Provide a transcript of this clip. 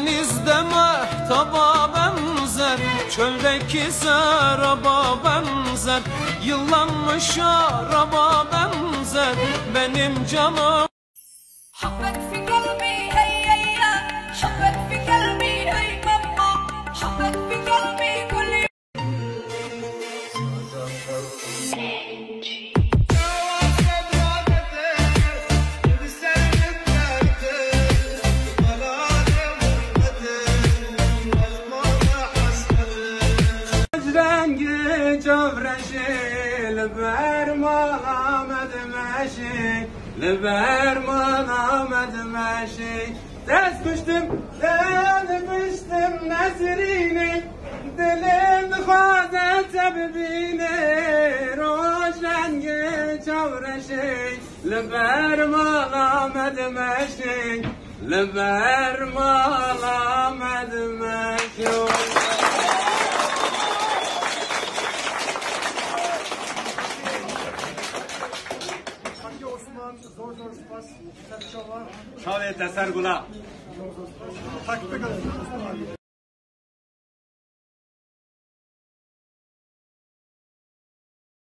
Denizde mehtaba benzer Çöldeki seraba benzer Yıllanmış araba benzer Benim canım Habbet ما آمد مشی لبر ما آمد دست کشتم دل کشتم نسرینه دلم خواهد تبینه روشنگ چورشی لبر ما آمد مشی لبر ما آمد شاید تسرگلا.